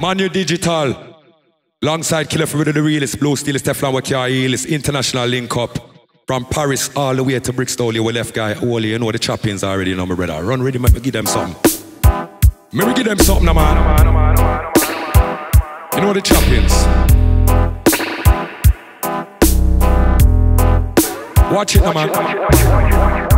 Manu Digital. Alongside Killer for the realest, Blue Steel, Teflon, can't. It's international link up. From Paris all the way to Brixton, you left guy, Wally, you know the choppings already, you know, my brother. Run ready, me give them something. Maybe give them something, no, man. You know the choppings. Watch it, no, man.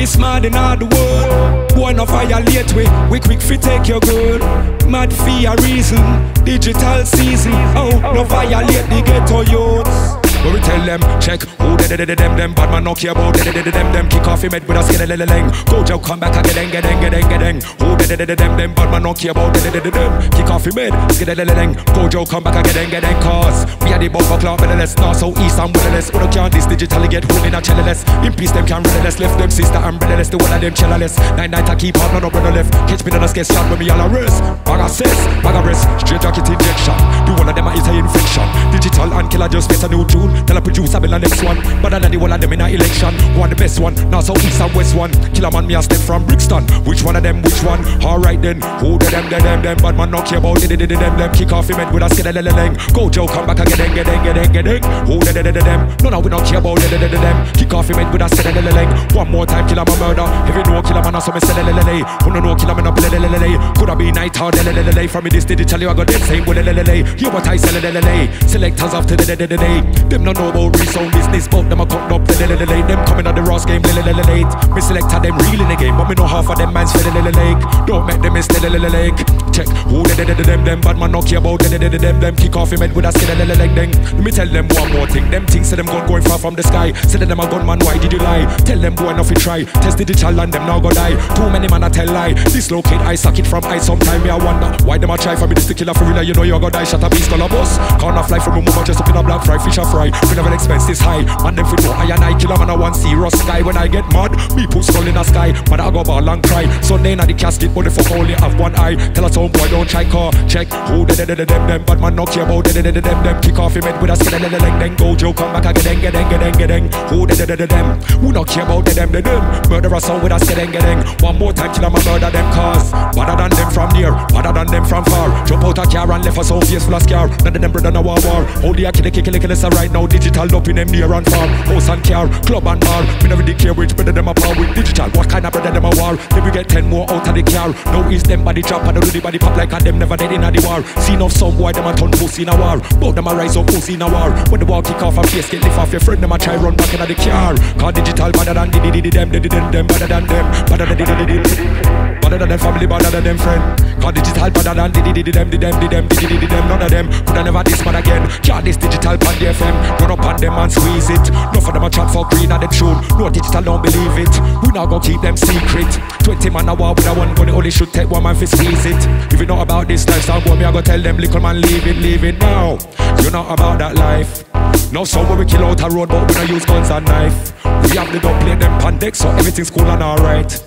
It's mad in all the world. Boy, no violate we. We quick fi take your good. Mad for a reason. Digital season. Oh, no violate the ghetto youths. But we tell them, check who de de de them them Bad man no care about de de de them them Kick off your med with a skin a leng Go Joe come back again get deng get deng get deng Who de de de them them Bad man no care about de de de them Kick off your med skin a leng Go Joe come back again get deng Cause are the bumper club let's North, south, east and wilderness We don't can't this digitally get home in a chillerless In peace them can less Left them sister umbrellaless The one of them chillerless Nine night I keep on, no no brother left Catch me on a sketch shot with me all a race Bag of sis, bag of breast Straight jacket injection The one of them is a infection Digital and killer just face a new tune Tell a producer build the next one. Better than the one of them in a election. One the best one. Now so east and west one. Killer man me a step from Brixton. Which one of them? Which one? Alright then. Who the them? The them? Them. Bad man not care about it. The them. Them. Kick off him head with a skedeleleleng. Go Joe come back again. Get in. Get in. Who the the the them? No no we don't care about it. The them. Kick off him head with a skedeleleleng. One more time. Killer man murder. If you know killer man I saw me selelelele. Who no know killer man a blelelelele. Coulda be night or lelelelele. From me this you tell you, I got them same with lelelele. Hear what I selelelele. Selectors after the the the day. Them no know about resound business, but them a cut up the late. Them coming on the Ross game, late. Me selected them real in the game, but me know half of them man's for the lake. Don't make them miss the lake. Check who the the them them bad man knock you about the the them them kick off him head with a skin the then. Let me tell them one more thing. Them things say them gone going far from the sky. Say them a gunman, why did you lie? Tell them boy enough you try. Test the digital and them now go die. Too many man a tell lie. Dislocate I suck it from I. Sometime me I wonder why them a try for me to kill a for real. You know you go die. Shut up, beast color bus. Can't fly from a move just up in a black fry, fish a fry. We never expense this high. Man them fit know I and I kill a man I want serious sky When I get mad, me put skull in the sky Man I go ball and cry Sunday night the casket but the fuck only have one eye Tell us some boy don't try car Check who de de de de them them Bad man not care about de de de de them them Kick off him head with a skin and Then go Joe come back again get deng get deng get deng Who de de them Who not care about de them de them Murder a sound with a skin and One more time kill a man murder them cause Better than them from near Better than them from far Jump out a car and left us so face full of scar None of them brother no war war Only a kill a kill a kill right now Digital up in them near and far House and car, club and bar. We never did care which better them a power with digital. What kind of better them a war? Then we get ten more out of the car. Now is them body drop and the the body pop like a them never dead in the war. Seen of some boy them a turn pussy in a war. Both them a rise up pussy in a war. When the war kick off and face get lift off your friend, them a try run back in the car. Cause digital better than the the them, the them, them better than them, better than the the the Better than them family, better than them friend. Cause digital better than the the the them, the them, the them, the the the them. None of them coulda never this man again. Can't this digital pan the FM. Run up on them and squeeze it. No for them a chat for green and them shown. No digital don't believe it. We not gonna keep them secret. Twenty man a war with a one gun. Only should take one man for squeeze it. If you know about this lifestyle, boy, me I go tell them little man leave it, leave it now. You know about that life. No somewhere we kill out a road, but we don't use guns and knife. We have the play them pan so everything's cool and alright.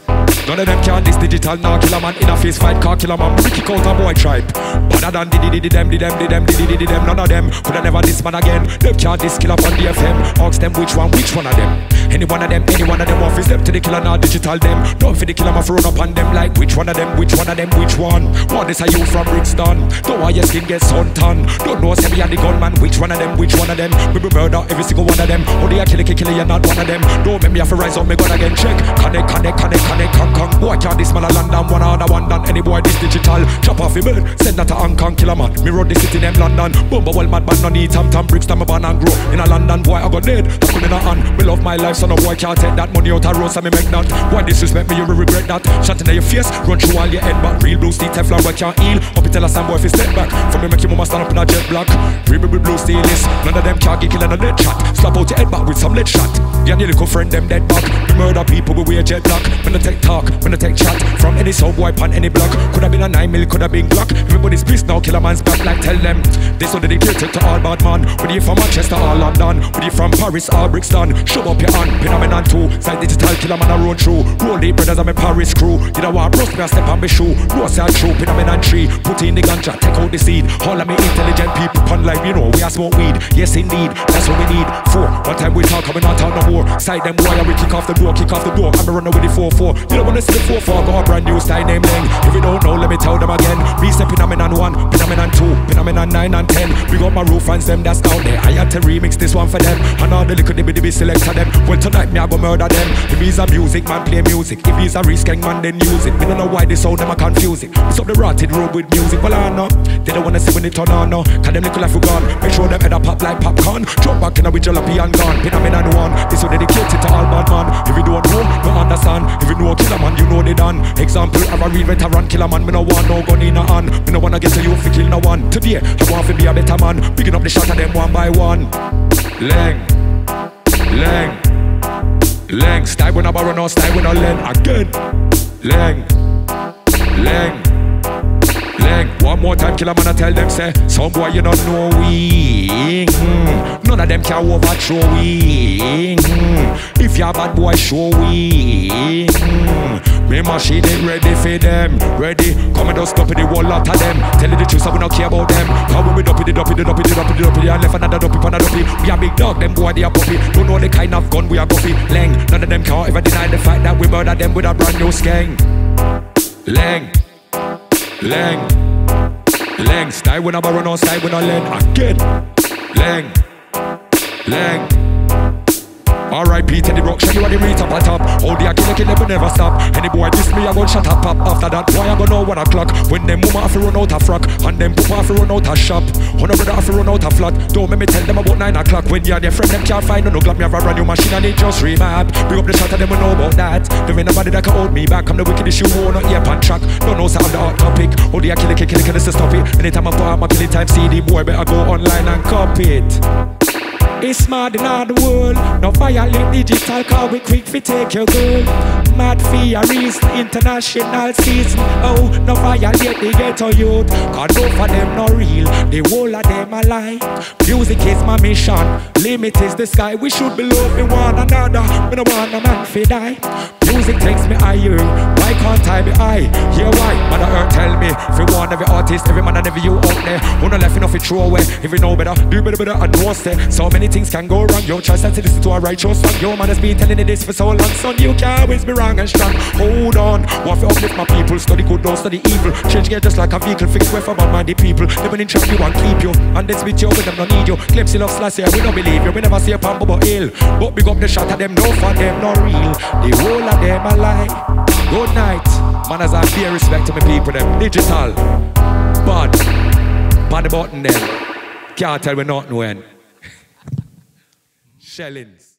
None of them can this digital now kill a man in a face fight car kill a man kick out a boy tribe Better than did did them did them did them did did them none of them coulda never this man again Them can't this kill up on the FM Ask them which one which one of them Any one of them any one of them off is step to the killer now digital them. Don't for the killer my run up on them like which one of them which one of them which one? One is a you from Brixton? Don't want your skin get sun tan Don't know say me and the gunman which one of them which one of them? We be murder every single one of them. Only a kill kill kill you not one of them. Don't make me have to rise up me gun again check. Connect connect connect connect con con Boy can't this man a London one other one than any boy this digital. Chop off him Send that to Hong Kong killer man. Me run the city them London. Bumba well mad man no need tam tam bricks Tam a and grow. In a London boy I got dead. I in a hand. Me love my life so no boy can't take that money out of road So me make that. Why disrespect me you will regret that. Shot in your face Run through all your head back. Real blue steel Teflon boy can't heal Up it tell a some boy if he step back. From me make your mama stand up in a jet black. Real blue steel is. None of them can't get killed in a lead shot. Slap out your head back with some lead shot. Yeah, nearly little friend them dead back murder people we wear jet black. When I take talk When I take chat From any soul boy on any block. Could have been a 9 mil, could have been Glock. Everybody's pissed now, kill a man's back like tell them. This so dedicated to all bad man. Whether you from Manchester or London Whether you from Paris or Brixton Show up your hand, phenomenon too. Side digital, kill a man a road through. Roll the brothers, I'm a Paris crew. You know what, roast me a step on my shoe. No say true, phenomenon tree. Put in the ganja, take out the seed. All of me intelligent people pun like you know We are smoke weed, yes indeed That's what we need four. One time we talk, coming out on no more. Side them boy, and we kick off the door, kick off the door. I'm runner with the 4-4. You don't wanna see the 4-4, got a brand new style name Leng. If you don't know, let me tell them again. Me say phenomenon one, phenomenon two, phenomenon nine and ten. We got my roof and them that's out there. I had to remix this one for them. And all the little dibby dibby selector them. Well tonight me I go murder them. If he's a music man, play music. If he's a risk man, then use it. Me don't know why they sound them I confuse it. It's up the rotted road with music. Well I know they don't wanna see when it turn on no. Cause them little life we gone. Make sure them head up pop like popcorn. Drop back in a with jalopy and gone. Phenomenon one. This one dedicated to all bad man. If you don't know, don't understand. If you know a killer man, you know they done. Example of a real veteran killer man. Me no want no gun in a hand. Me no wanna get to you fi kill no one. Today I want to be a better man. Picking up the shot of them one by one. Leng, Leng, Leng. Style when I borrow no style when I lend again. Leng, Leng. One more time, killer man, I tell them, say, some boy you don't know we. Mm. None of them can overthrow we. Mm. If you're bad boy, show we. Mm. Me machine it ready for them, ready. Come and just stop it, the whole lot of them. Tell you the truth, so we don't care about them. Come we dumpy, the dumpy, the dumpy, the dumpy, the dumpy, and left another dumpy, another dumpy. We a big dog, them boy they a puppy. Don't know the kind of gun we a guppy. Leng, none of them can ever deny the fact that we murder them with a brand new skeng. Leng, Leng, Leng. Style when I borrow no style when I lend again. Leng, Leng. R.I.P. Teddy show you what the reach up on top. All the kill kill never never stop. Any boy diss me, I go shut up pop. After that, boy I go know one o'clock. When them mama have to run out of frock, and them papa have to run out of shop. One of brother have to run out of flat. Don't make me tell them about nine o'clock. When you're their friend, them can't find no glad me have a brand new machine and it just remap. Big up the shot of them, we know about that. There ain't nobody that can hold me back. I'm the wickedest you want, not pan track. Don't know sound the hot topic. All the kill kill kill kill to stop it. Anytime I put out my killing time CD, boy better go online and copy it. It's mad in all the world. No violate digital, cause we quick fi take your girl. Mad a reason, international season. Oh, no violate the ghetto youth. Cause no for them no real, the whole of them a. Music is my mission, limit is the sky. We should be loving one another. We no want a man fi die. Music takes me higher. Why can't I me high? Yeah, why? Mother Earth tell me. If you want every artist, every man and every you out there, who no left enough to throw away. If you know better, do better, better, and know stay. Eh. So many things can go wrong. Yo, try to listen to a righteous song. Yo, man has been telling you this for so long, son. You can't always be wrong and strong. Hold on. Want to uplift my people. Study good, don't study evil. Change gear just like a vehicle. Fix way for minded people. They been in trap you and keep you. And then spit you with them, no need you. Clips you love slash here. We don't believe you. We never see a pambo but ill. But big up the shot of them. No for them, no real. The whole of them a lie. Good night. Man, as I fear respect to my people, them digital. But, pan the button them. Can't tell me nothing when. Shellings.